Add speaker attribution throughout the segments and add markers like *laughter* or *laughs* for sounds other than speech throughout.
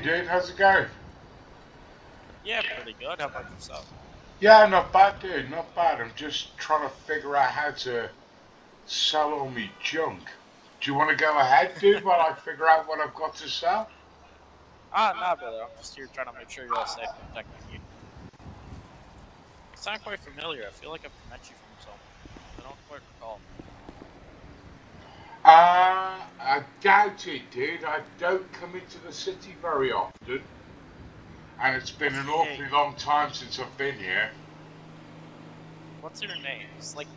Speaker 1: dude. How's it going?
Speaker 2: Yeah, pretty good. How about yourself?
Speaker 1: Yeah, not bad, dude. Not bad. I'm just trying to figure out how to sell all me junk. Do you want to go ahead, dude, while I figure out what I've got to sell?
Speaker 2: Ah, nah, brother. I'm just here trying to make sure you're all safe and protecting you. You sound quite familiar. I feel like I've met you from somewhere. I don't quite recall.
Speaker 1: Uh, I doubt it, dude. I don't come into the city very often. And it's been an awfully long time since I've been here.
Speaker 2: What's your name? It's like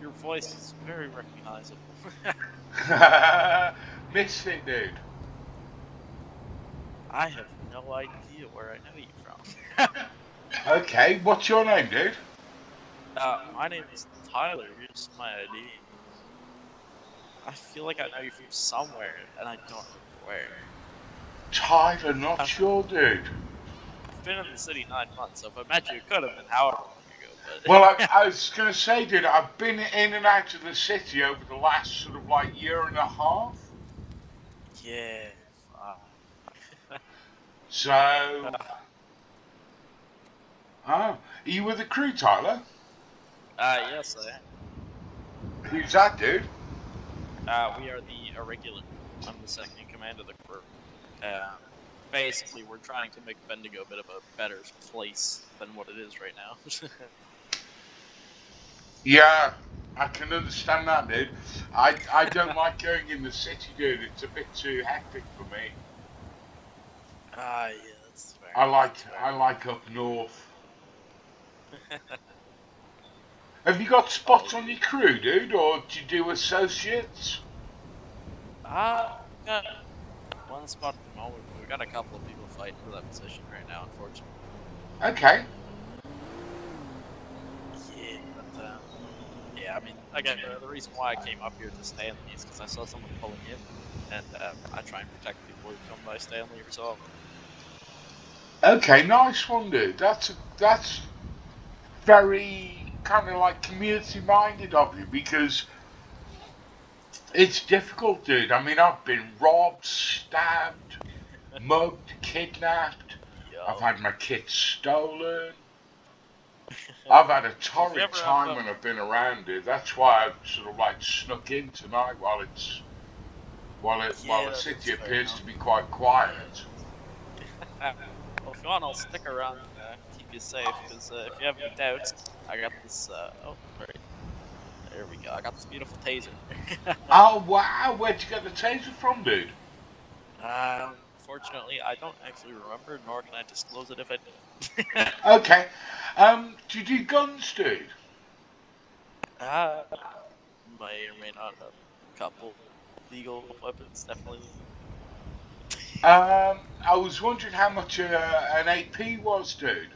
Speaker 2: your voice is very recognizable. *laughs*
Speaker 1: Misfit, dude.
Speaker 2: I have no idea where I know you from. *laughs*
Speaker 1: Okay, what's your name, dude?
Speaker 2: uh, my name is Tyler. Here's my ID. I feel like I know you from somewhere, and I don't know where.
Speaker 1: Tyler, not sure, dude.
Speaker 2: I've been in the city nine months, so if I met you, it could have been however long ago. But
Speaker 1: Well, I, *laughs* I was going to say, dude, I've been in and out of the city over the last sort of like year and a half.
Speaker 2: yeah. *laughs*
Speaker 1: So, huh? Are you with the crew, Tyler?
Speaker 2: Uh, yes, I am.
Speaker 1: Who's that, dude?
Speaker 2: Uh, we are the Irregular. I'm the second in command of the crew. Uh, basically, we're trying to make Bendigo a bit of a better place than what it is right now. *laughs*
Speaker 1: Yeah, I can understand that, dude. I, I don't like going in the city, dude. It's a bit too hectic for me.
Speaker 2: Ah, yeah, that's fair.
Speaker 1: I like I like up north. *laughs* Have you got spots on your crew, dude, or do you do associates?
Speaker 2: Ah, got one spot at the moment. We got a couple of people fighting for that position right now, unfortunately.
Speaker 1: Okay.
Speaker 2: Yeah, but uh, yeah, I mean, again, the, the reason why I came up here to Stanley is because I saw someone pulling in, and uh, I try and protect people who come by Stanley or so.
Speaker 1: Okay, nice one, dude. That's that's very kind of like community minded of you because it's difficult, dude. I mean, I've been robbed, stabbed, mugged, kidnapped. I've had my kids stolen. *laughs* I've had a torrid time when I've been around, dude. That's why I've sort of like snuck in tonight while it's while it while the city appears
Speaker 2: enough.
Speaker 1: to be quite quiet. *laughs*
Speaker 2: well, if you want, I'll stick around you safe, because uh, if you have any doubts, I got this, uh, oh, right. There we go, I got this beautiful taser. *laughs*
Speaker 1: Oh wow, where'd you get the taser from, dude?
Speaker 2: um, fortunately, I don't actually remember, nor can I disclose it if I did. *laughs*
Speaker 1: Okay. Um, do you do guns, dude?
Speaker 2: Uh, may or may not have a couple legal weapons, definitely.
Speaker 1: Um, I was wondering how much uh, an AP was, dude.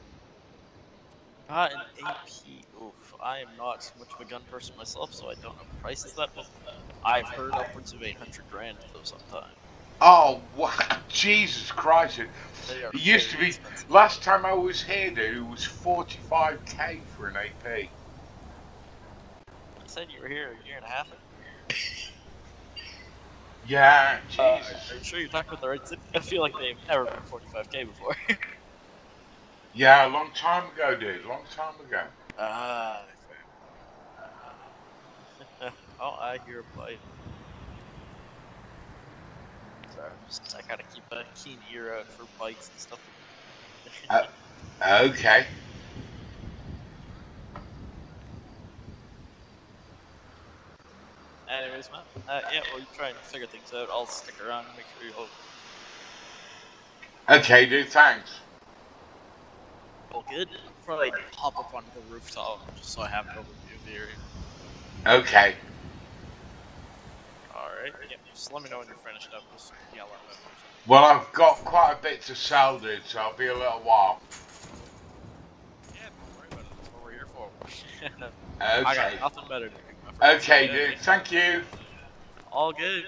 Speaker 2: Uh, an AP, oof, I am not much of a gun person myself, so I don't know prices that but I've heard upwards of 800 grand though sometimes.
Speaker 1: Oh, wow. Jesus Christ. It,
Speaker 2: They are
Speaker 1: it used to be,
Speaker 2: expensive.
Speaker 1: last time I was here, dude, it was 45k for an AP.
Speaker 2: I said you were here a year and a half ago.
Speaker 1: Yeah,
Speaker 2: Uh,
Speaker 1: Jesus.
Speaker 2: are you sure you're talking about the right city? I feel like they've never been 45k before. *laughs*
Speaker 1: Yeah, a long time ago, dude. Long time ago.
Speaker 2: Ah, fair. oh, I hear a bite. Sorry, just, I gotta keep a keen ear out for bites and stuff.
Speaker 1: Uh, Okay. *laughs*
Speaker 2: Anyways, man. Uh, yeah, well, you try and figure things out. I'll stick around and make sure you're all,
Speaker 1: Okay, dude, thanks.
Speaker 2: All good. Probably hop up onto the rooftop just so I have an overview of the area.
Speaker 1: Okay.
Speaker 2: Alright, yeah, just let me know when you're finished up. Just yell at me.
Speaker 1: Well, I've got quite a bit to sell, dude, so I'll be a little while.
Speaker 2: Yeah, don't worry about it. That's what we're here for.
Speaker 1: Okay. *laughs*
Speaker 2: I got nothing better to do.
Speaker 1: Okay, dude, thank you.
Speaker 2: All good.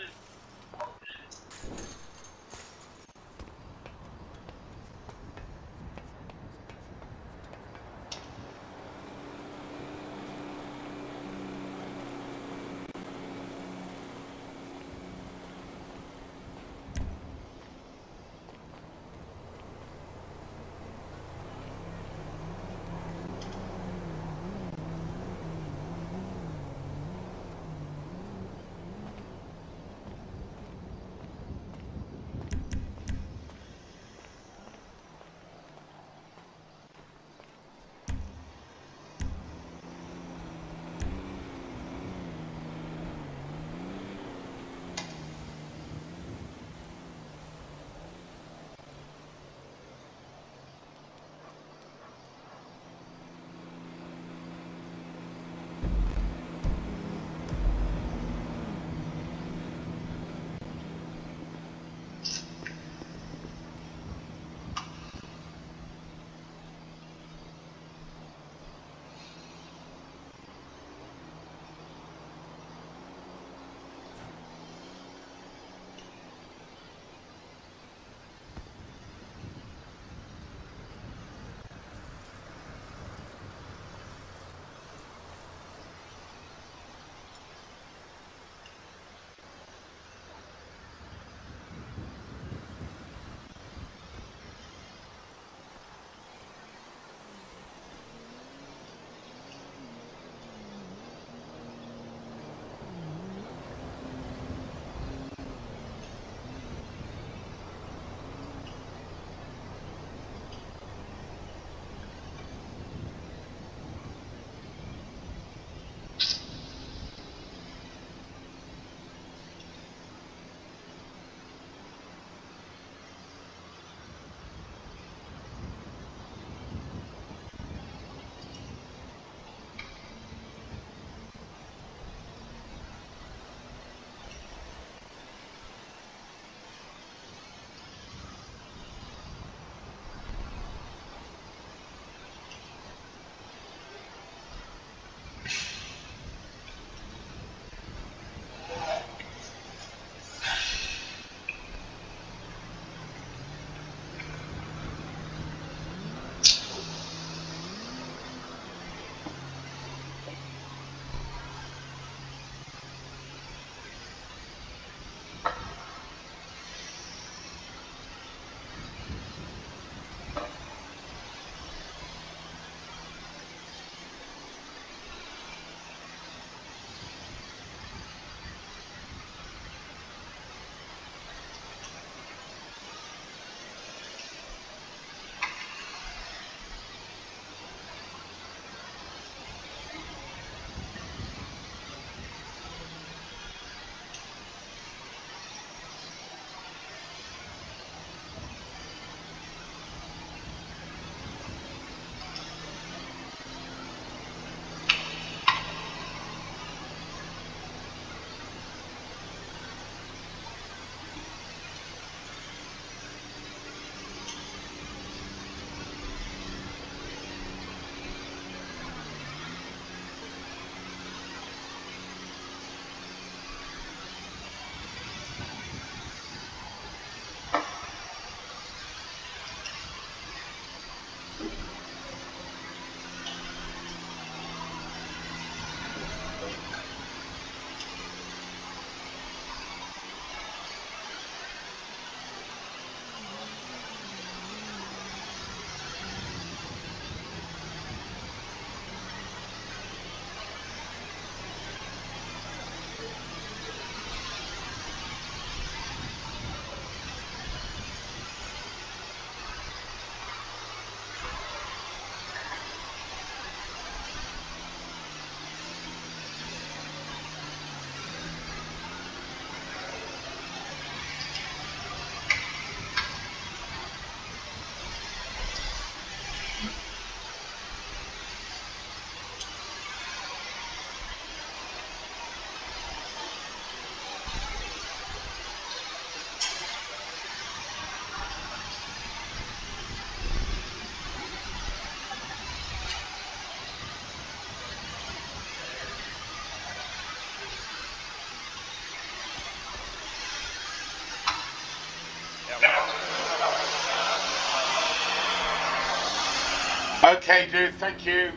Speaker 3: Okay, dude. Thank you.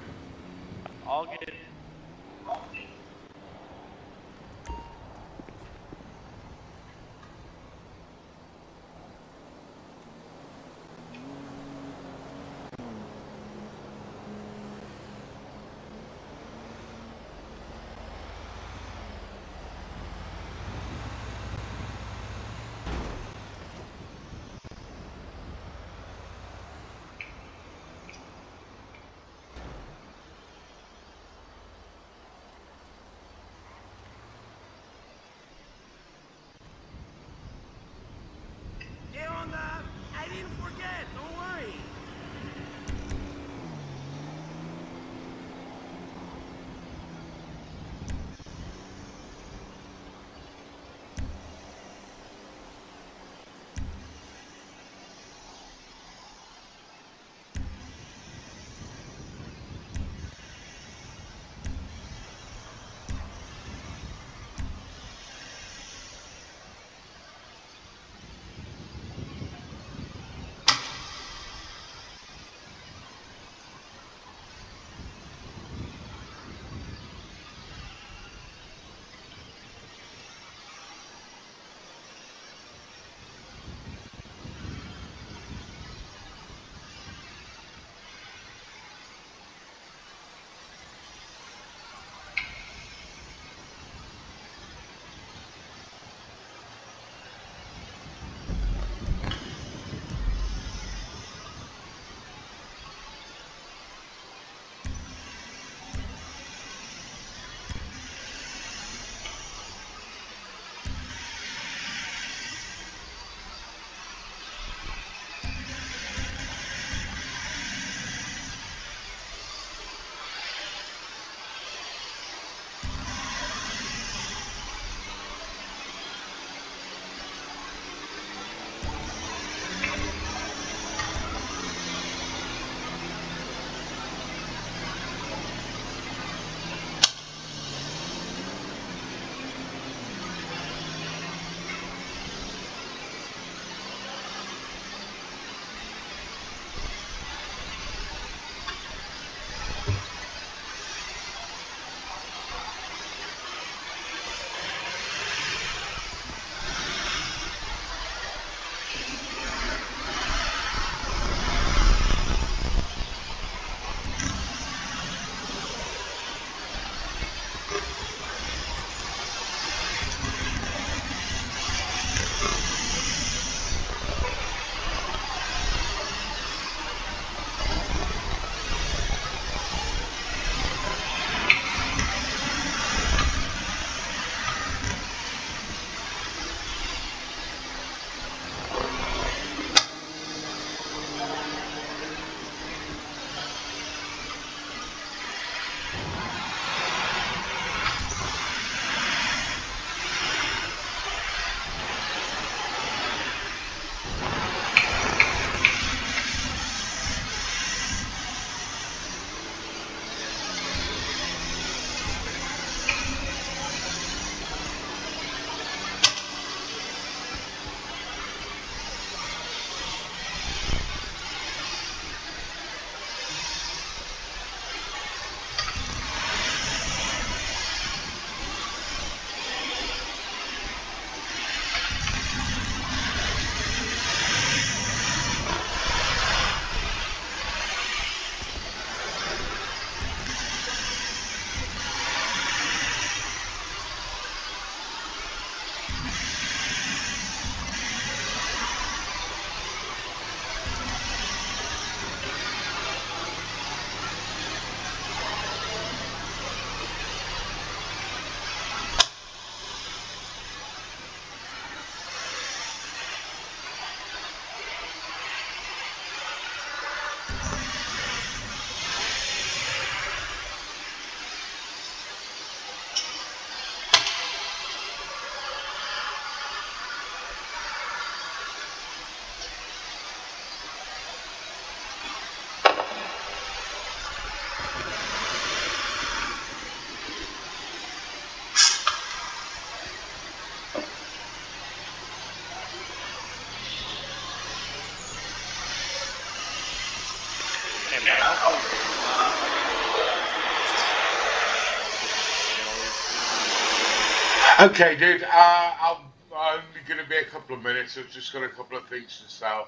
Speaker 2: Okay,
Speaker 1: dude. Uh, I'm only going to be a couple of minutes. I've just got a couple of things to sell.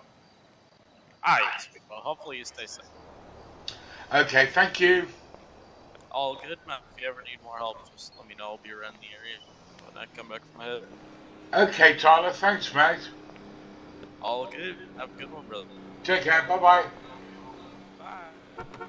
Speaker 2: Alright. Well, hopefully you stay safe.
Speaker 1: Okay, thank you.
Speaker 2: All good, man. If you ever need more help, just let me know. I'll be around the area when I come back from ahead.
Speaker 1: Okay, Tyler. Thanks, mate.
Speaker 2: All good. Have a good one, brother.
Speaker 1: Take care. Bye bye.
Speaker 2: Bye.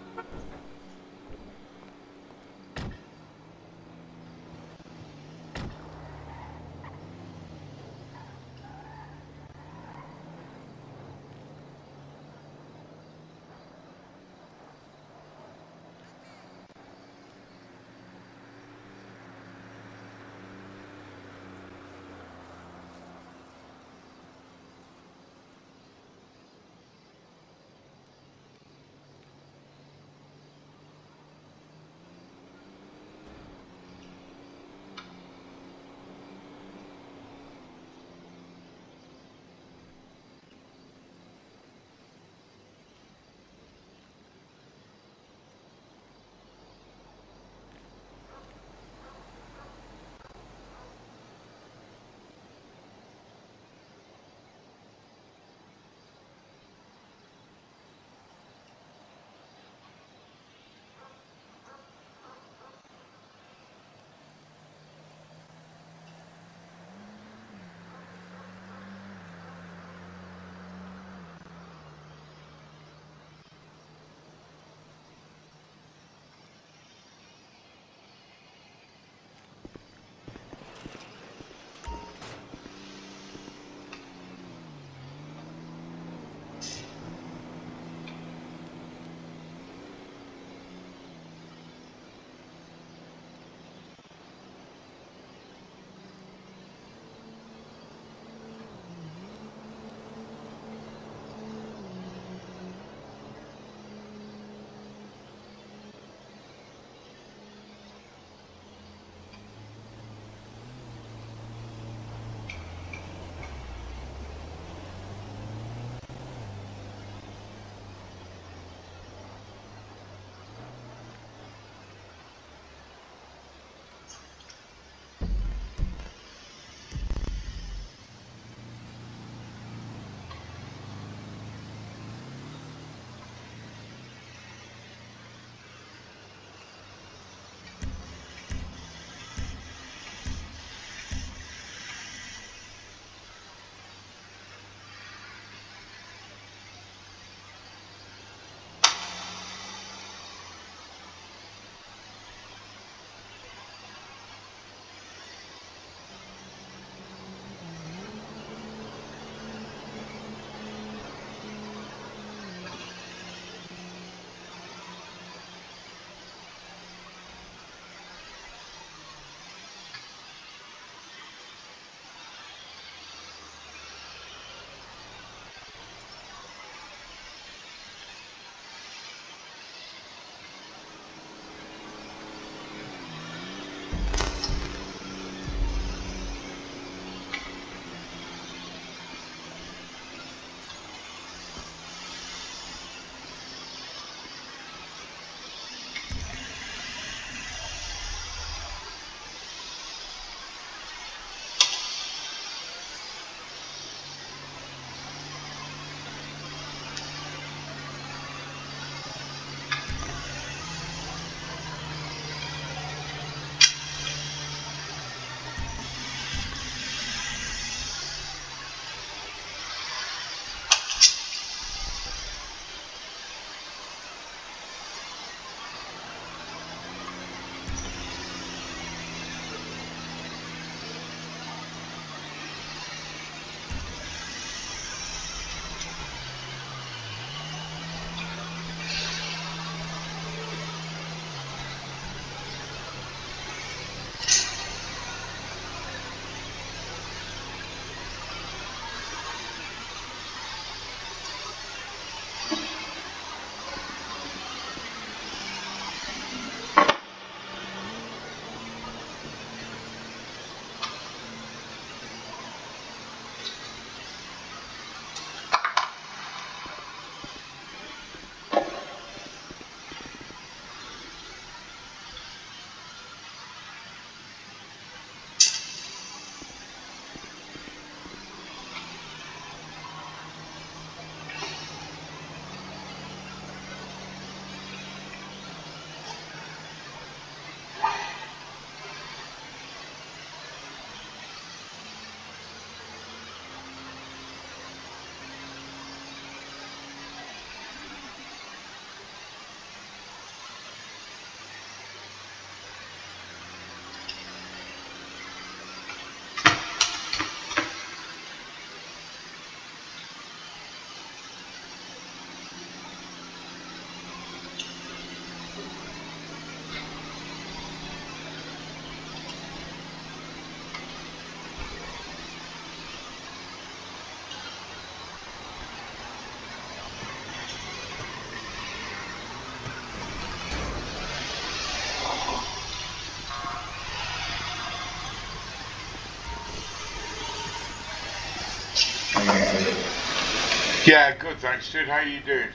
Speaker 1: Yeah, good, thanks, dude. How you doing?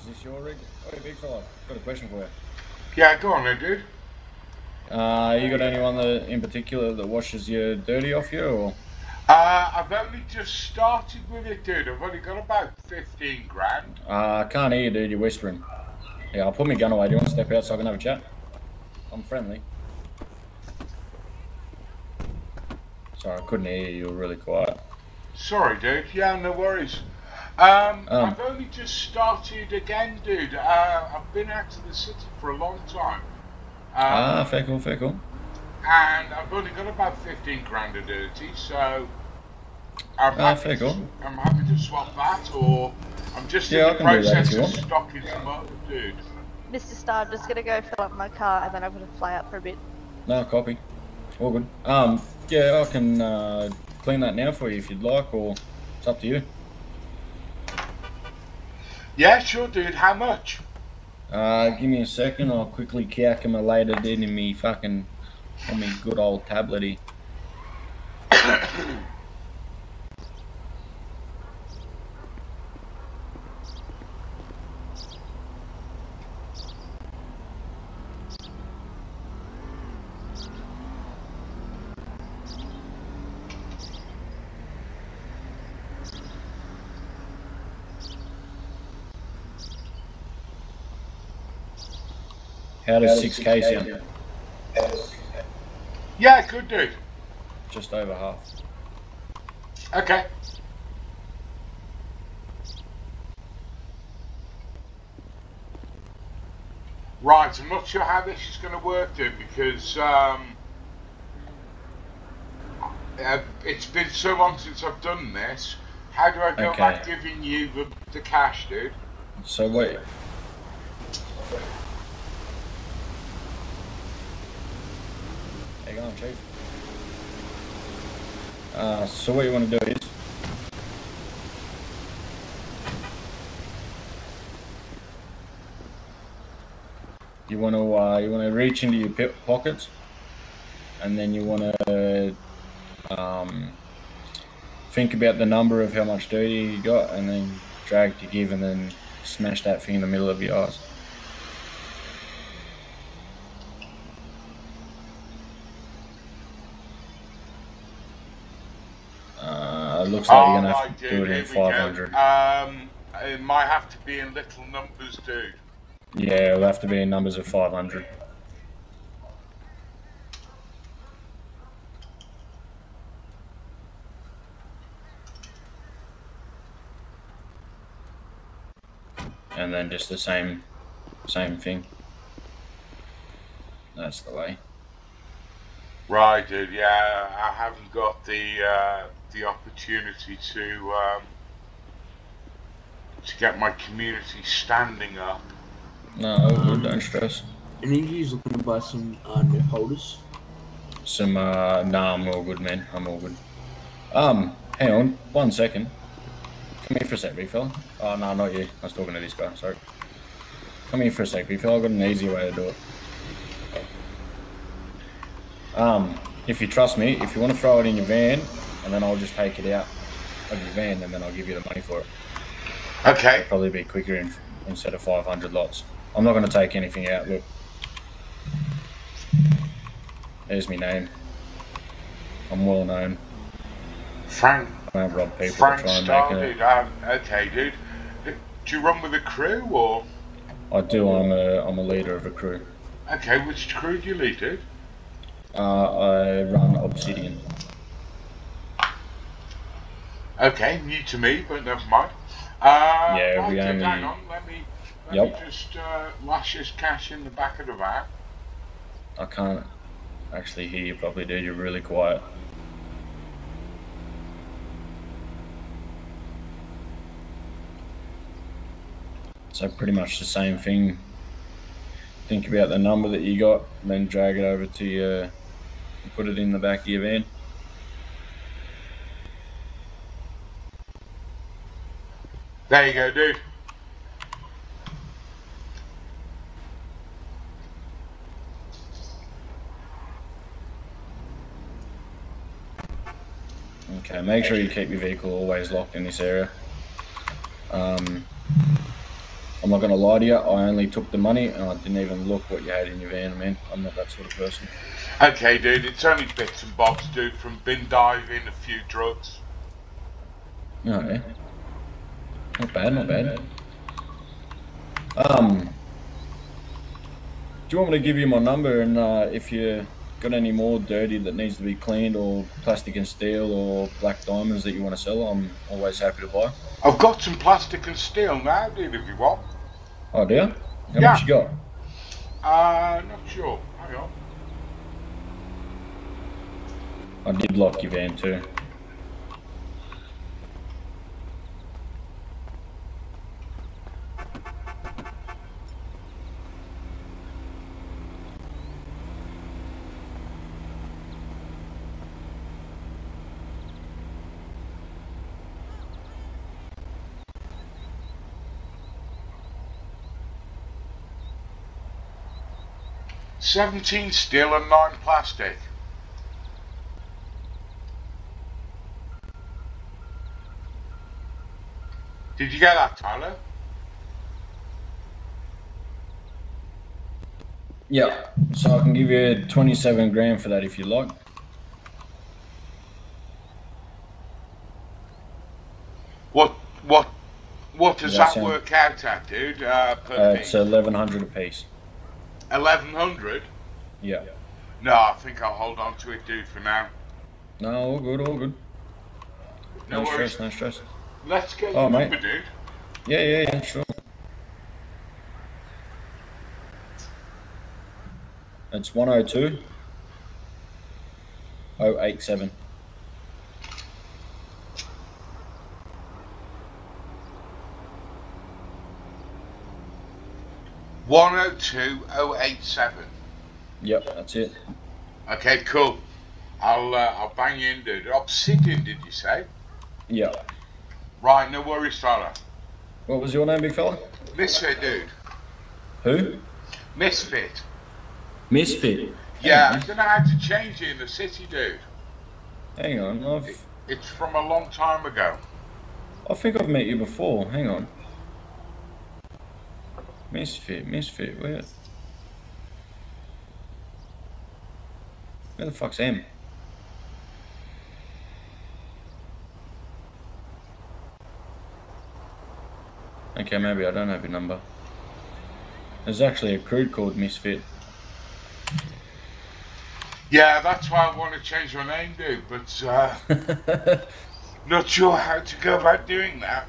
Speaker 4: Is this your rig? Oh, big fella. Got a question for you.
Speaker 1: Yeah, go on then, dude.
Speaker 4: Uh, you got anyone that in particular that washes your dirty off you, or?
Speaker 1: Uh, I've only just started with it, dude. I've only got about 15 grand.
Speaker 4: Uh, I can't hear you, dude. You're whispering. Yeah, I'll put my gun away. Do you want to step out so I can have a chat? I'm friendly. Sorry, I couldn't hear you. You were really quiet.
Speaker 1: Sorry, dude. Yeah, no worries. Um,
Speaker 4: Um.
Speaker 1: I've only just started again, dude. Uh, I've been out of the city for a long time. Um,
Speaker 4: Ah, fair cool, fair cool.
Speaker 1: and I've only got about 15 grand of dirty, so I'm,
Speaker 4: Ah,
Speaker 1: happy, to,
Speaker 4: cool.
Speaker 1: I'm happy to swap that, or just
Speaker 4: Yeah, I
Speaker 1: in the
Speaker 4: can do that
Speaker 1: process of
Speaker 4: want.
Speaker 1: stocking some up, dude.
Speaker 5: Mr. Star, I'm just gonna go fill up my car and then I'm gonna fly out for a bit.
Speaker 4: No, copy. All good. Um, yeah, I can uh, clean that now for you if you'd like, or it's up to you.
Speaker 1: Yeah, sure, dude. How much?
Speaker 4: Uh, give me a second. I'll quickly calculate it in me fucking on me good old tablety. *coughs* *coughs* How does 6k sound?
Speaker 1: Yeah, good, dude.
Speaker 4: Just over half.
Speaker 1: Okay. Right, I'm not sure how this is going to work, dude, because um, uh, it's been so long since I've done this. How do I go
Speaker 4: Okay.
Speaker 1: about giving you the, the cash, dude?
Speaker 4: So wait. Chief? Uh, so what you want to do is you want to uh, you want to reach into your pockets, and then you want to um, think about the number of how much dirty you got, and then drag to give, and then smash that thing in the middle of your eyes. Uh, it looks like you're gonna have to do it in
Speaker 1: we go.
Speaker 4: 500.
Speaker 1: Um, it might have to be in little numbers, dude.
Speaker 4: Yeah, it'll have to be in numbers of 500. And then just the same, same thing. That's the way.
Speaker 1: Right, dude. Yeah, I haven't got the uh, the opportunity to um, to get my community standing up.
Speaker 4: No, all good, don't stress.
Speaker 6: Any of you's looking to buy some uh, nip holders?
Speaker 4: Some, uh, nah, I'm all good, man. I'm all good. Um, hang on, one second. Come here for a sec, big fella. Oh, no, not you. I was talking to this guy, sorry. Come here for a sec, big fella. I've got an easy way to do it. Um, if you trust me, if you want to throw it in your van, and then I'll just take it out of your van, and then I'll give you the money for it.
Speaker 1: Okay.
Speaker 4: Probably be quicker in, instead of 500 lots. I'm not going to take anything out, look. There's my name. I'm well known.
Speaker 1: Frank
Speaker 4: I don't rob people to
Speaker 1: Frank
Speaker 4: try and
Speaker 1: Star,
Speaker 4: make.
Speaker 1: Um, okay, dude. Do you run with a crew or?
Speaker 4: I do. I'm a. I'm a leader of a crew.
Speaker 1: Okay, which crew do you lead, dude?
Speaker 4: Uh, I run Obsidian.
Speaker 1: Okay, new to me, but never mind. Uh,
Speaker 4: Yeah, we
Speaker 1: dude,
Speaker 4: only-
Speaker 1: hang on. Let me. Let
Speaker 4: Yep.
Speaker 1: me just uh, lash this cash in the back of the van.
Speaker 4: I can't actually hear you properly, dude. You're really quiet. So pretty much the same thing. Think about the number that you got, then drag it over to your put it in the back of your van.
Speaker 1: There you go, dude.
Speaker 4: Okay, make sure you keep your vehicle always locked in this area. Um, I'm not going to lie to you, I only took the money and I didn't even look what you had in your van, man. I'm not that sort of person.
Speaker 1: Okay, dude, it's only bits and bobs, dude, from bin diving, a few drugs.
Speaker 4: Oh, yeah. Not bad, not bad. Um, do you want me to give you my number and uh, if you got any more dirty that needs to be cleaned or plastic and steel or black diamonds that you want to sell, I'm always happy to buy.
Speaker 1: I've got some plastic and steel now, dude, if you want.
Speaker 4: Oh, do you? How
Speaker 1: Yeah.
Speaker 4: much you got?
Speaker 1: Uh, not sure. Hang on.
Speaker 4: I did lock your van too.
Speaker 1: 17 steel and 9 plastic. Did you get that, Tyler?
Speaker 4: Yeah, so I can give you 27 grand for that if you like.
Speaker 1: What what what does
Speaker 4: that
Speaker 1: that
Speaker 4: sound-
Speaker 1: work out at, dude? Uh, per
Speaker 4: Uh,
Speaker 1: piece?
Speaker 4: it's 1100
Speaker 1: apiece. 1100?
Speaker 4: Yeah.
Speaker 1: No, I think I'll hold on to it, dude, for now.
Speaker 4: No, all good, all good.
Speaker 1: No,
Speaker 4: no stress, no stress.
Speaker 1: Let's get
Speaker 4: oh, mate.
Speaker 1: Number, dude.
Speaker 4: Yeah, yeah, yeah, sure. It's 102 087.
Speaker 1: One oh two oh eight seven.
Speaker 4: Yep, that's it.
Speaker 1: Okay, cool. I'll uh, I'll bang you in, dude. Obsidian, did you say?
Speaker 4: Yeah.
Speaker 1: Right, no worries, fella.
Speaker 4: What was your name, big fella?
Speaker 1: Misfit, dude.
Speaker 4: Who?
Speaker 1: Misfit.
Speaker 4: Misfit.
Speaker 1: Yeah, I don't know how to change it in the city, dude.
Speaker 4: Hang on, I've,
Speaker 1: It's from a long time ago.
Speaker 4: I think I've met you before. Hang on. Misfit, Misfit, where? Where the fuck's M? Okay, maybe I don't have your number. There's actually a crude called Misfit.
Speaker 1: Yeah, that's why I want to change my name, dude. But uh, *laughs* not sure how to go about doing that.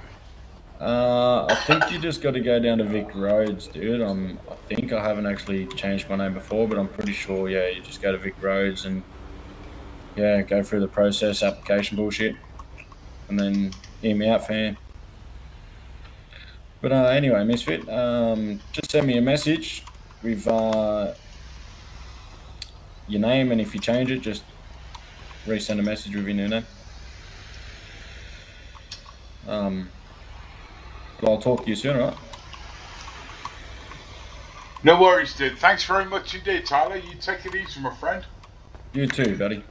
Speaker 4: Uh, I think you just got to go down to Vic Roads, dude. Um, I think I haven't actually changed my name before, but I'm pretty sure. Yeah, you just go to Vic Roads and yeah, go through the process application bullshit, and then hear me out, fan. But uh, anyway, Misfit, um, just send me a message with uh, your name, and if you change it, just resend a message with your new name. Um, I'll talk to you soon, alright?
Speaker 1: No worries, dude. Thanks very much indeed, Tyler. You take it easy, my friend.
Speaker 4: You too, buddy.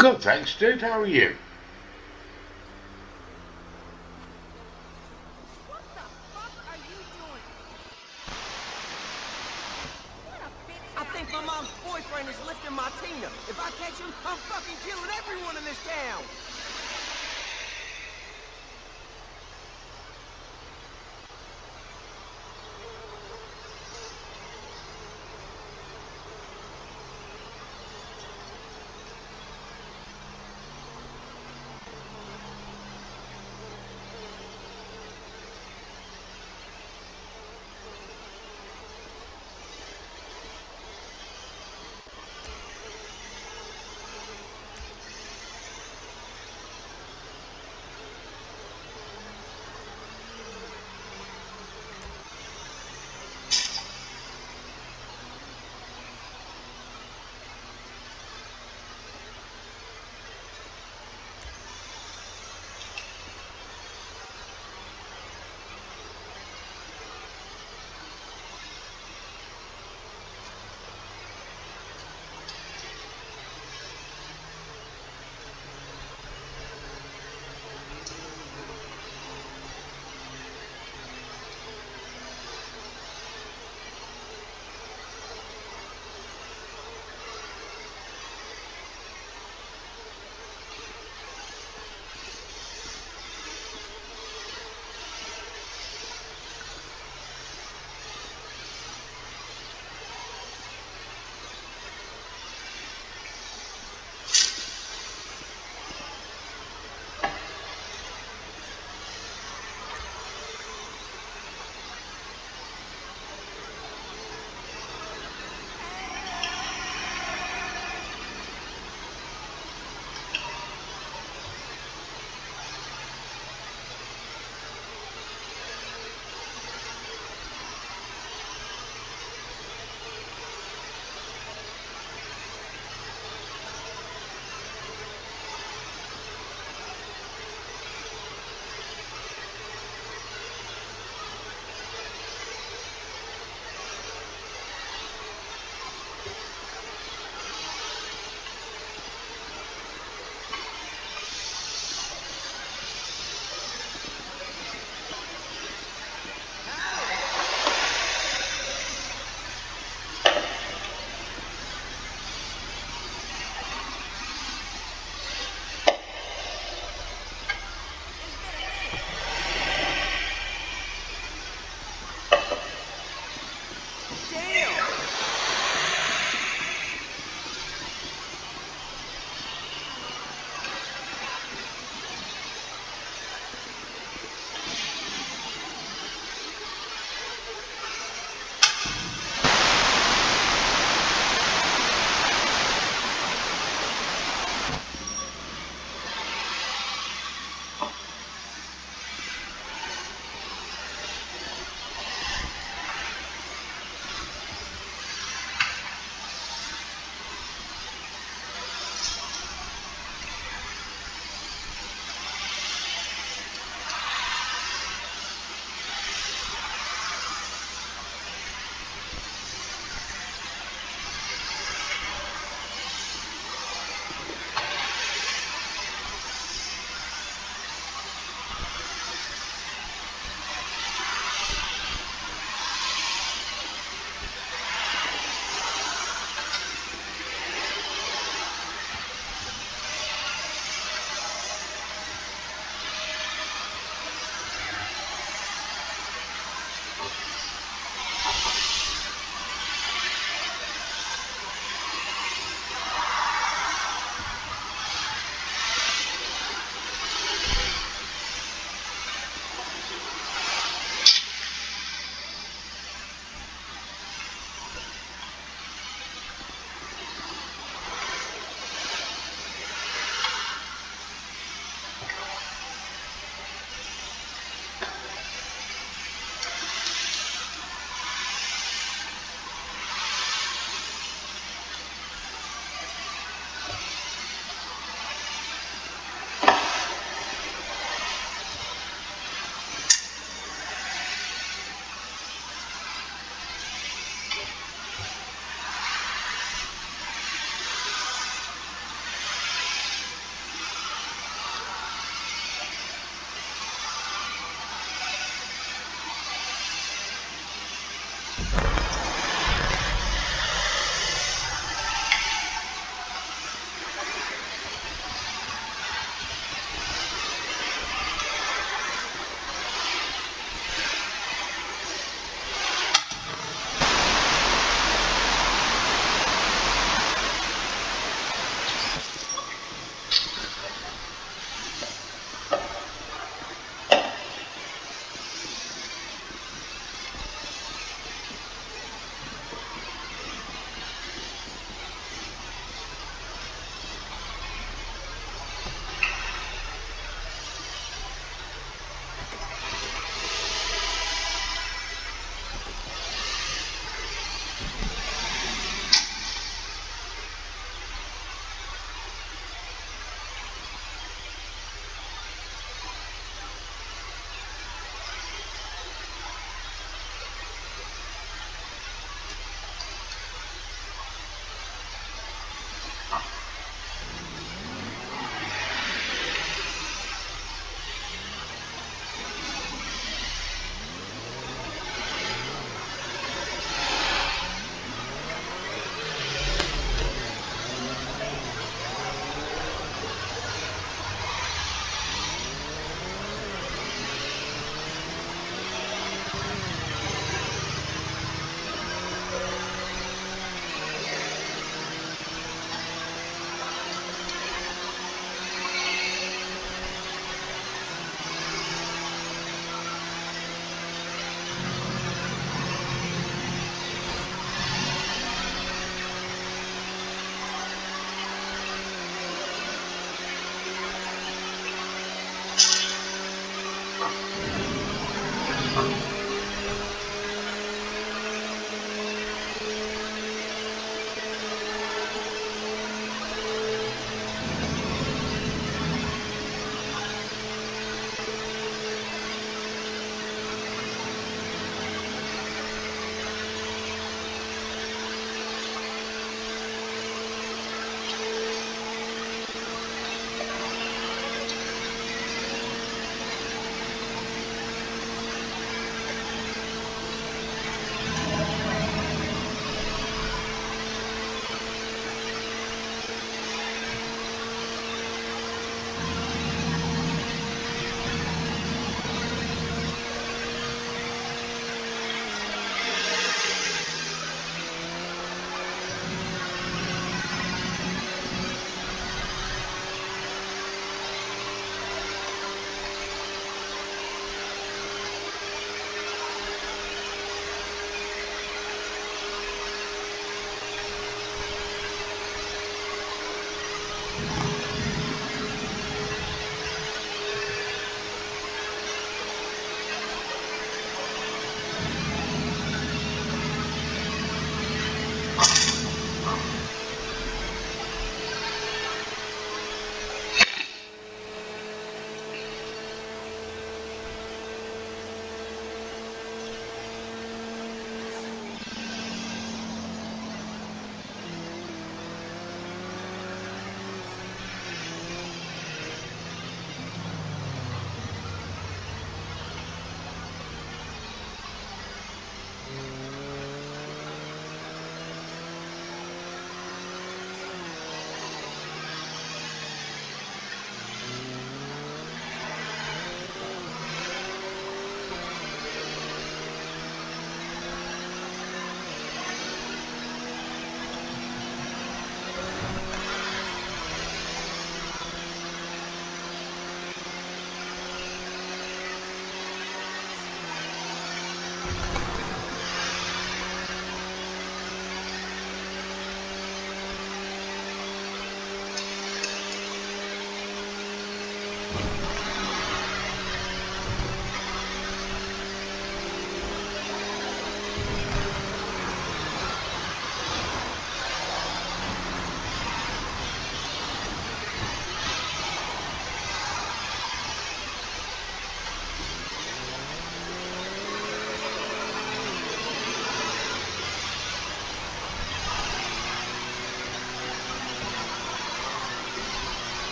Speaker 3: Good, thanks, dude. How are you?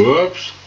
Speaker 1: Whoops.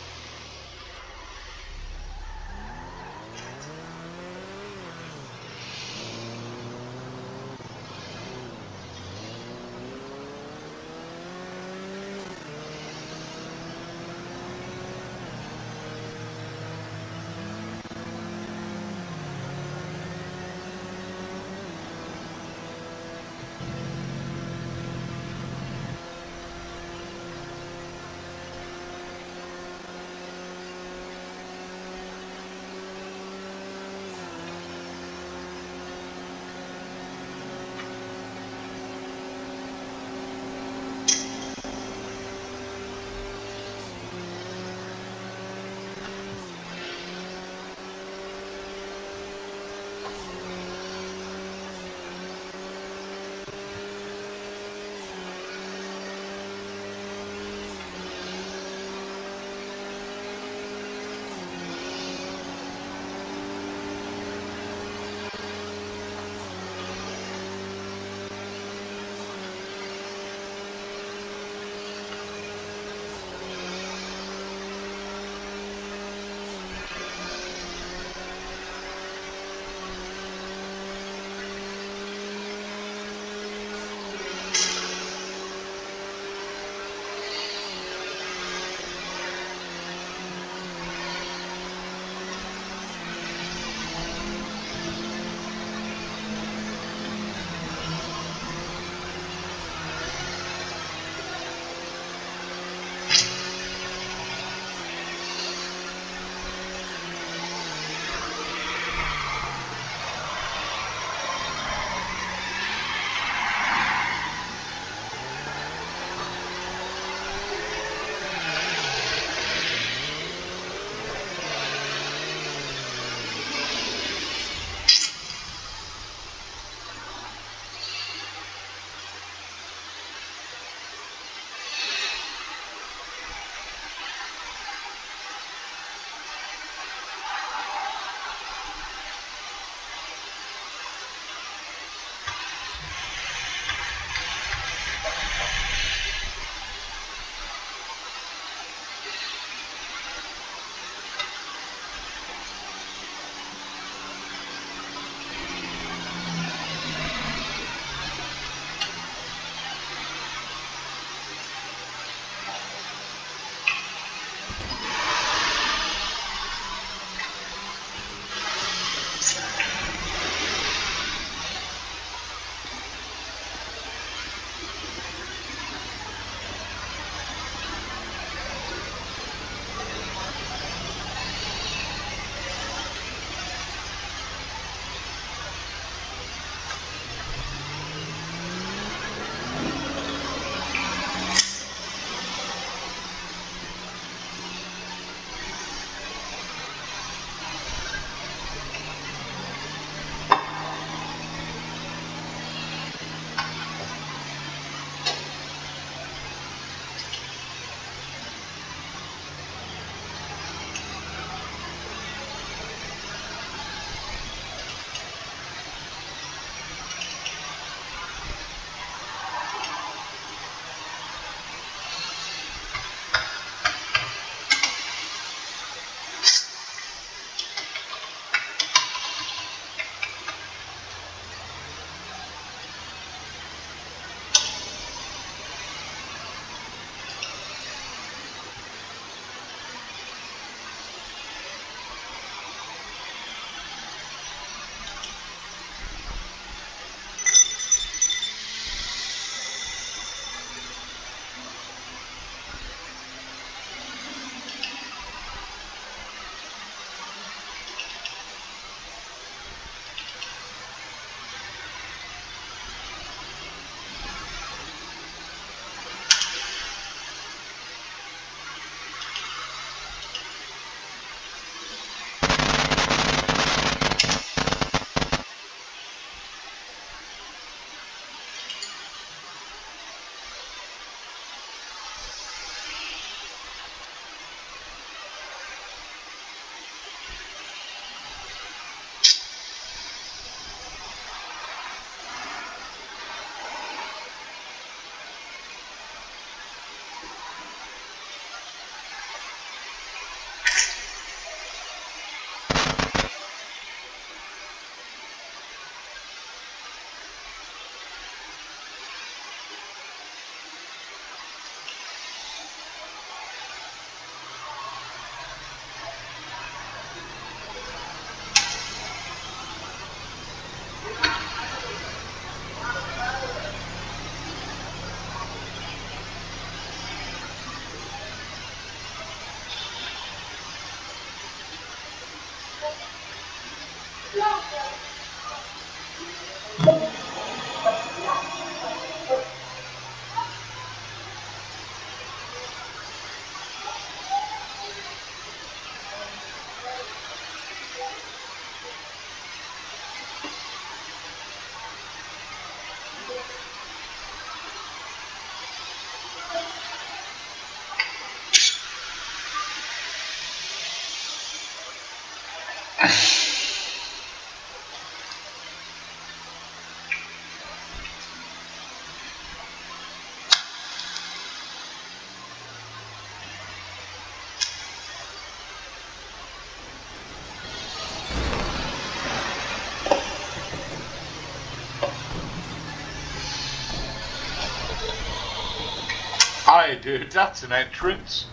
Speaker 1: Dude. That's an entrance.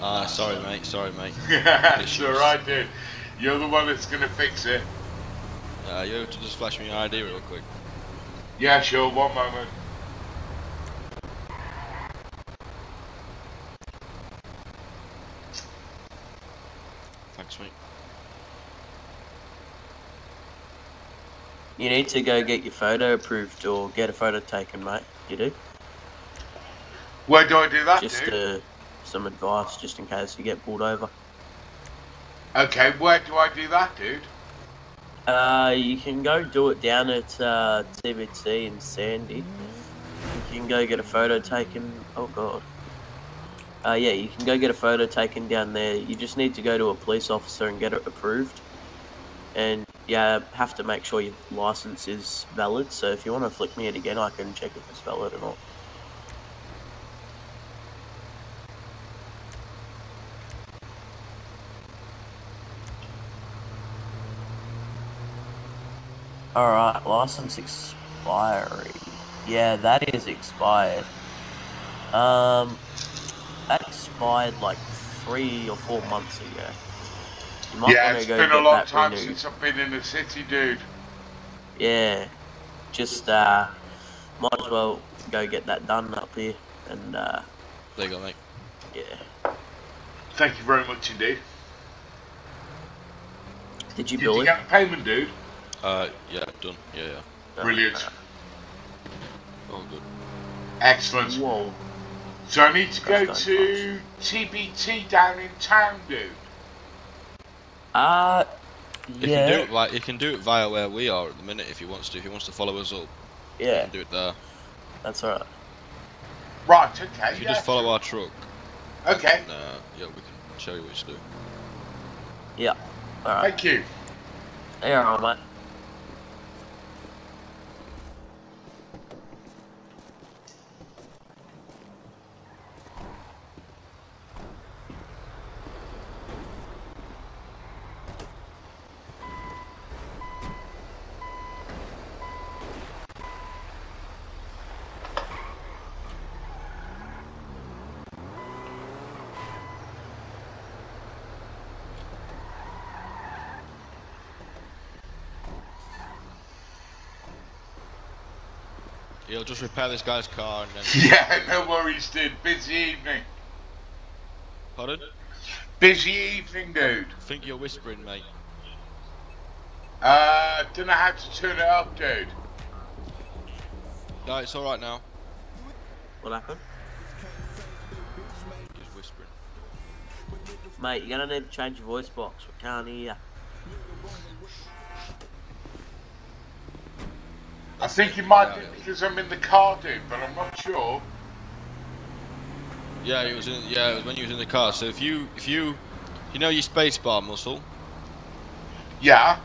Speaker 7: Ah, sorry, mate. Sorry, mate. *laughs*
Speaker 1: it's alright, dude. You're the one that's gonna fix it.
Speaker 7: Uh, you able to just flash me your ID real quick?
Speaker 1: Yeah, sure. One moment.
Speaker 7: Thanks, mate.
Speaker 8: You need to go get your photo approved or get a photo taken, mate. You do?
Speaker 1: Where do I do that,
Speaker 8: Just
Speaker 1: dude?
Speaker 8: uh, some advice, just in case you get pulled over.
Speaker 1: Okay, where do I do that, dude?
Speaker 8: Uh, you can go do it down at uh, TBT in Sandy. You can go get a photo taken. Oh god. Uh, yeah, you can go get a photo taken down there. You just need to go to a police officer and get it approved. And yeah, have to make sure your license is valid. So if you want to flick me it again, I can check if it's valid or not. Alright, license expiry. Yeah, that is expired. Um, that expired like three or four months ago. You might
Speaker 1: yeah,
Speaker 8: wanna
Speaker 1: it's
Speaker 8: go
Speaker 1: been a long time
Speaker 8: renewed.
Speaker 1: since I've been in the city, dude.
Speaker 8: Yeah, just uh, might as well go get that done up here, and uh,
Speaker 7: There you go, mate.
Speaker 8: yeah.
Speaker 1: Thank you very much indeed.
Speaker 8: Did you
Speaker 1: Did
Speaker 8: bill
Speaker 1: you
Speaker 8: it?
Speaker 1: get the payment, dude?
Speaker 7: Uh, yeah, done. Yeah, yeah.
Speaker 8: Oh,
Speaker 1: Brilliant.
Speaker 7: All good.
Speaker 1: Excellent.
Speaker 8: Whoa.
Speaker 1: So I need to go to TBT down in town, dude.
Speaker 8: Uh,
Speaker 7: You can do
Speaker 8: yeah,
Speaker 7: it like you can do it via where we are at the minute if he wants to. If he wants to follow us up, you
Speaker 8: yeah,
Speaker 7: can do it there.
Speaker 8: that's alright.
Speaker 1: Right, okay.
Speaker 7: If you
Speaker 1: yeah,
Speaker 7: just follow our truck,
Speaker 1: Okay,
Speaker 7: then, uh, yeah, we can show you what to do.
Speaker 8: Yeah, alright.
Speaker 1: thank you.
Speaker 8: Yeah, alright, mate.
Speaker 7: He'll just repair this guy's car and then. *laughs*
Speaker 1: Yeah, no worries, dude. Busy evening.
Speaker 7: Pardon?
Speaker 1: Busy evening, dude.
Speaker 7: I think you're whispering, mate.
Speaker 1: Uh, don't know how to turn it up, dude.
Speaker 7: No, it's all right now.
Speaker 8: What happened?
Speaker 7: He's whispering.
Speaker 8: Mate, you're gonna need to change your voice box. We can't hear.
Speaker 1: I think it might
Speaker 7: Yeah,
Speaker 1: be because I'm in the car, dude, but I'm not sure.
Speaker 7: Yeah, it was in. Yeah, it was when you was in the car. So if you, if you, you know your spacebar muscle.
Speaker 1: Yeah.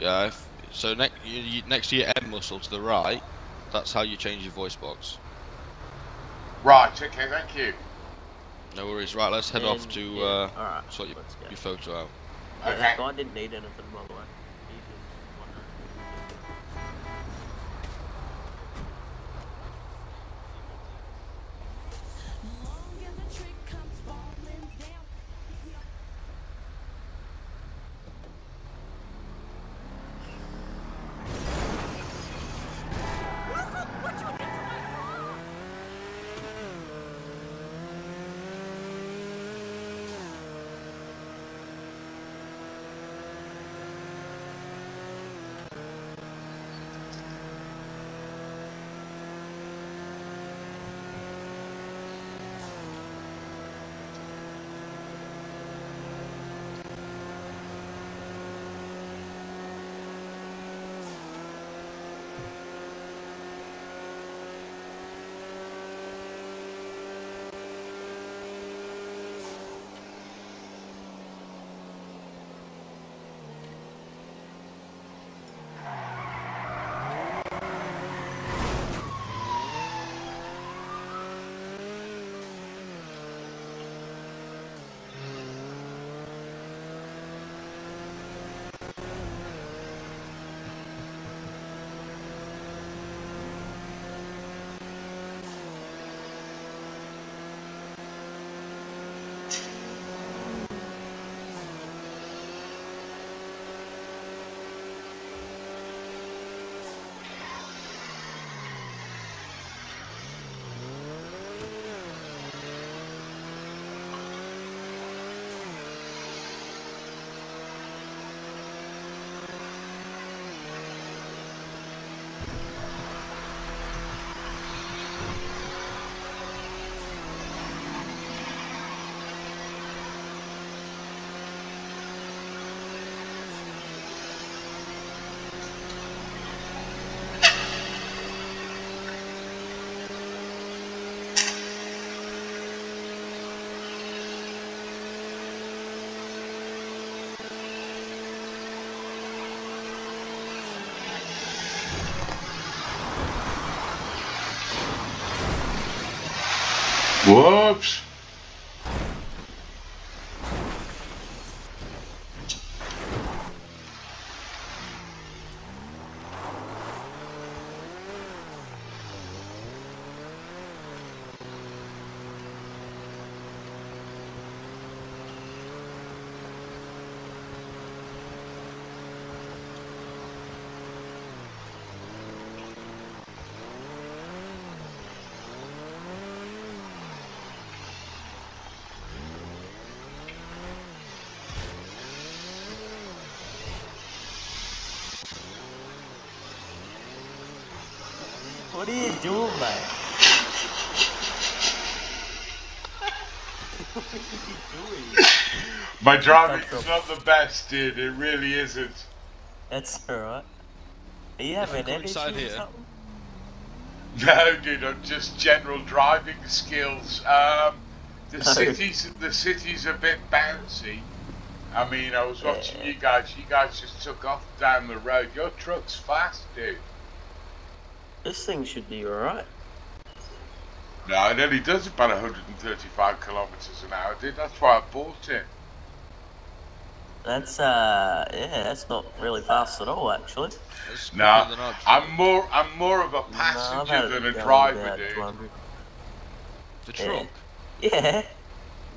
Speaker 7: Yeah. If, so next, you, you, next to your M muscle to the right, that's how you change your voice box.
Speaker 1: Right. Okay. Thank you.
Speaker 7: No worries. Right, let's head off to
Speaker 8: yeah,
Speaker 7: uh,
Speaker 8: alright,
Speaker 7: sort your,
Speaker 8: let's
Speaker 7: your photo out.
Speaker 8: Yeah,
Speaker 1: Okay.
Speaker 8: that guy didn't need anything, by the way.
Speaker 1: Whoops. My driving
Speaker 8: That's
Speaker 1: is not the best, dude. It really isn't.
Speaker 8: That's alright. Are you having
Speaker 7: come
Speaker 8: any issues
Speaker 7: inside
Speaker 8: or
Speaker 7: here.
Speaker 8: something?
Speaker 1: No, dude. I'm just general driving skills. Um, the *laughs*
Speaker 8: No.
Speaker 1: cities, the city's a bit bouncy. I mean, I was watching you guys. You guys just took off down the road. Your truck's fast, dude.
Speaker 8: This thing should be alright.
Speaker 1: No, it only does about 135 kilometers an hour, dude. That's why I bought it.
Speaker 8: That's uh yeah, that's not really fast at all actually.
Speaker 1: No,
Speaker 7: quicker than odd.
Speaker 1: I'm more. I'm more of a
Speaker 8: No, I've had
Speaker 1: passenger
Speaker 8: it
Speaker 1: than a driver, dude.
Speaker 8: 200.
Speaker 7: The
Speaker 8: Yeah.
Speaker 7: truck.
Speaker 8: Yeah.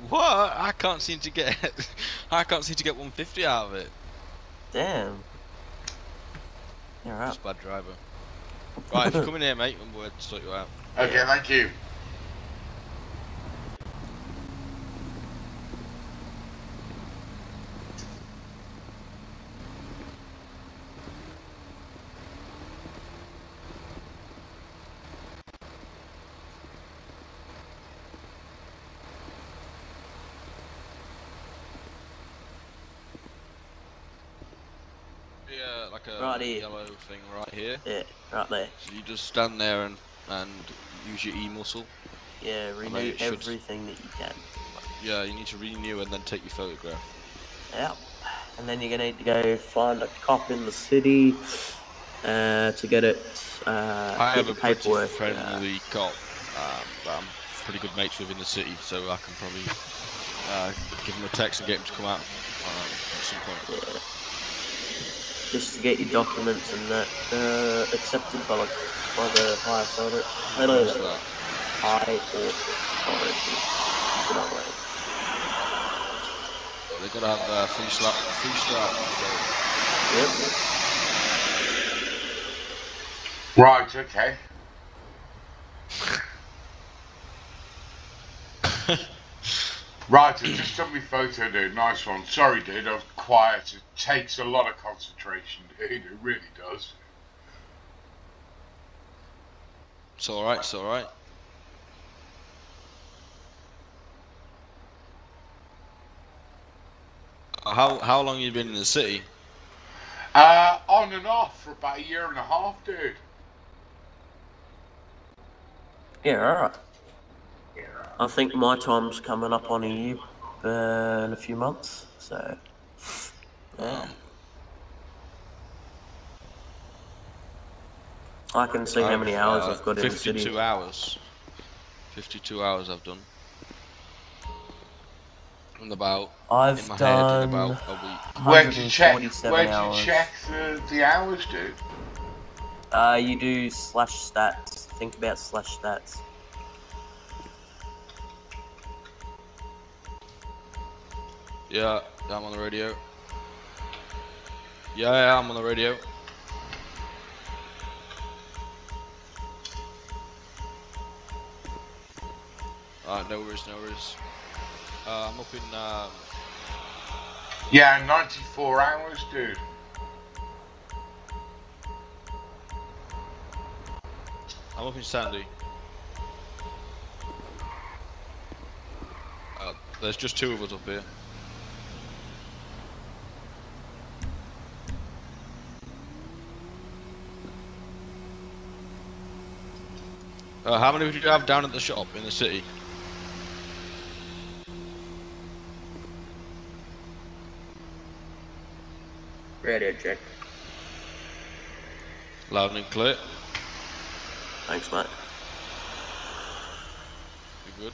Speaker 7: What? I can't seem to get. *laughs* I can't seem to get 150 out of it.
Speaker 8: Damn. You're right.
Speaker 7: Just bad driver. Right, if you come in here, mate, and we'll sort you out.
Speaker 1: Okay, thank you.
Speaker 7: Yeah, like
Speaker 8: Right here.
Speaker 7: yellow thing right here.
Speaker 8: Yeah, right there.
Speaker 7: So you just stand there and and use your E muscle.
Speaker 8: Yeah, renew
Speaker 7: it should-
Speaker 8: everything that you can.
Speaker 7: Yeah, you need to renew and then take your photograph.
Speaker 8: Yep. And then you're gonna need to go find a cop in the city uh, to get it. Uh,
Speaker 7: I have a
Speaker 8: the
Speaker 7: pretty
Speaker 8: paperwork. uh,
Speaker 7: friendly cop um, that I'm pretty good mates with in the city, so I can probably uh, give him a text and get him to come out uh, at some point.
Speaker 8: yeah. Just to get your documents and that uh, accepted by the by the higher authority. Hello,
Speaker 7: What's that?
Speaker 8: high authority. Should I wait?
Speaker 7: They gotta have uh, free slap, free strap. So
Speaker 8: Yep.
Speaker 1: Right, okay. Right, I just took my photo, dude. Nice one. Sorry, dude. I was quiet. It takes a lot of concentration, dude. It really does.
Speaker 7: it's all right. It's all right. Uh, How how long you been in the city?
Speaker 1: Uh, on and off for about a year and a half, dude.
Speaker 8: Yeah, alright. I think my time's coming up on a year uh, in a few months, so. Yeah. I can see how many hours
Speaker 7: uh,
Speaker 8: I've got in the city.
Speaker 7: 52 hours. 52 hours I've done. And about in
Speaker 8: I've
Speaker 7: my head
Speaker 8: done
Speaker 7: about a week.
Speaker 1: Where did you check?
Speaker 8: where
Speaker 1: did you check the, the hours, dude?
Speaker 8: Uh, you do slash stats. Think about slash stats.
Speaker 7: Yeah, yeah, I'm on the radio. Yeah, yeah, I'm on the radio. Alright, no worries, no worries. Uh, I'm up in, um,
Speaker 1: Yeah, 94 hours, dude.
Speaker 7: I'm up in Sandy. Uh, there's just two of us up here. Uh, how many would you have down at the shop in the city?
Speaker 8: Radio check.
Speaker 7: Loud and clear.
Speaker 8: Thanks, mate.
Speaker 7: You good?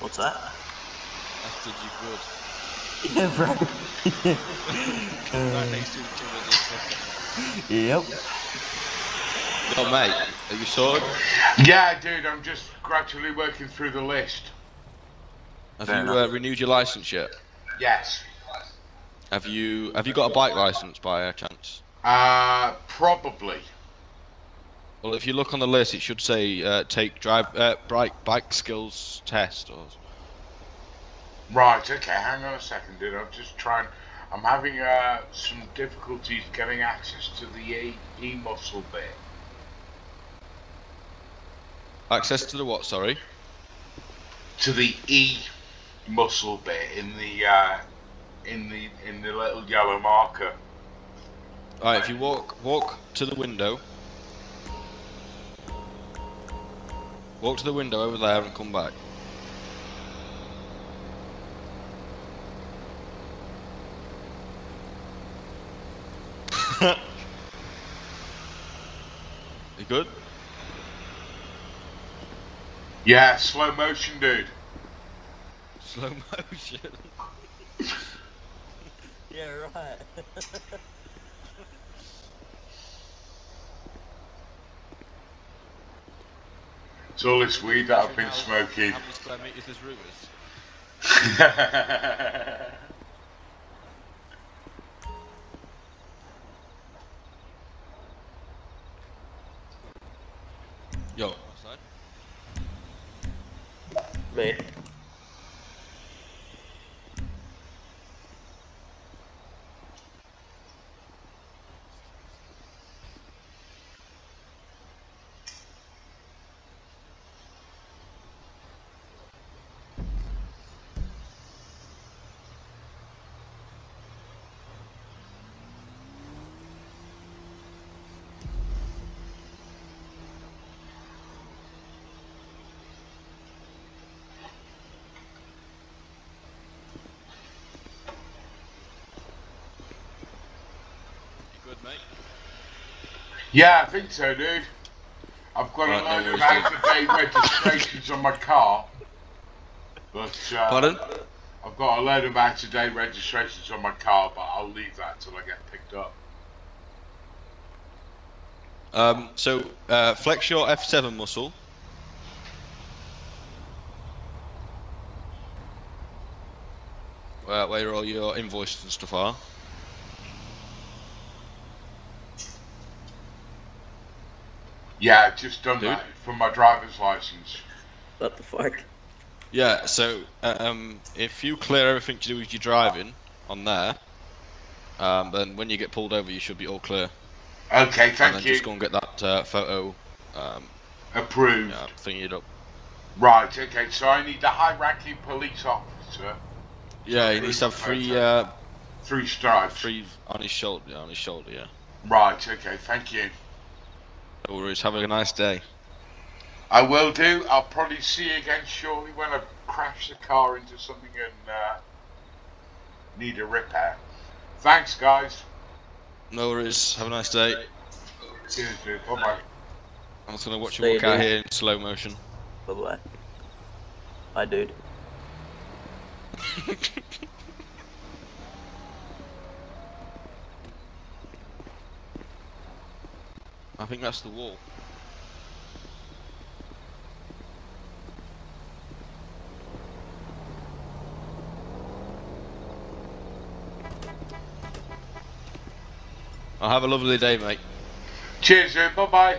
Speaker 8: What's that?
Speaker 7: That's did you good.
Speaker 8: Yeah, bro. *laughs* *laughs*
Speaker 7: right next to each other.
Speaker 8: Yep.
Speaker 7: Yo, mate, are you sorted?
Speaker 1: Yeah, dude, I'm just gradually working through the list.
Speaker 7: Have
Speaker 8: Fair
Speaker 7: you uh, renewed your license yet?
Speaker 1: Yes.
Speaker 7: Have you have you got a bike license by a chance?
Speaker 1: Uh, probably.
Speaker 7: Well, if you look on the list, it should say uh, take drive uh, bike bike skills test or.
Speaker 1: Right, okay, hang on a second, dude. I'm just trying. I'm having uh, some difficulties getting access to the E, e muscle bit.
Speaker 7: Access to the what? Sorry.
Speaker 1: To the E muscle bit in the uh, in the in the little yellow marker.
Speaker 7: All right, if you walk walk to the window, walk to the window over there and come back. *laughs* you good?
Speaker 1: Yeah, slow motion, dude.
Speaker 7: Slow motion. *laughs*
Speaker 8: Yeah, right. *laughs*
Speaker 1: It's all this weed that I've been
Speaker 7: How-
Speaker 1: smoking.
Speaker 7: How many square meters is Ruger's? *laughs* Yo, outside.
Speaker 8: Me.
Speaker 7: You good, mate?
Speaker 1: Yeah, I think so, dude. I've got
Speaker 7: Right,
Speaker 1: a load of out of date *laughs* registrations on my car. But uh,
Speaker 7: Pardon?
Speaker 1: I've got a load of out of date registrations on my car, but I'll leave that till I get picked up.
Speaker 7: Um, so uh, flex your F7 muscle. Where, where all your invoices and stuff are.
Speaker 1: Yeah, I've just done
Speaker 7: Dude.
Speaker 1: that for my driver's license.
Speaker 8: What the fuck?
Speaker 7: Yeah, so uh, um, if you clear everything to do with your driving on there, um, then when you get pulled over, you should be all clear.
Speaker 1: Okay,
Speaker 7: and
Speaker 1: thank
Speaker 7: then
Speaker 1: you.
Speaker 7: just go and get that uh, photo um,
Speaker 1: Approved.
Speaker 7: yeah, thingied up.
Speaker 1: Right, okay, so I need the high ranking police officer,
Speaker 7: Yeah, he needs to have three, uh,
Speaker 1: three stripes.
Speaker 7: three on his shoulder. On his shoulder. Yeah.
Speaker 1: Right, okay, thank you.
Speaker 7: No worries. Have a nice day.
Speaker 1: I will do. I'll probably see you again shortly when I crash the car into something and uh, need a repair. Thanks, guys.
Speaker 7: No worries. Have a nice day.
Speaker 1: Cheers, dude. Bye bye.
Speaker 7: I'm just gonna watch
Speaker 8: See
Speaker 7: you
Speaker 8: you,
Speaker 7: walk out here in slow motion.
Speaker 8: Bye bye. Bye, dude. *laughs*
Speaker 7: I think that's the wall. I'll have a lovely day, mate.
Speaker 1: Cheers, dude. Bye bye.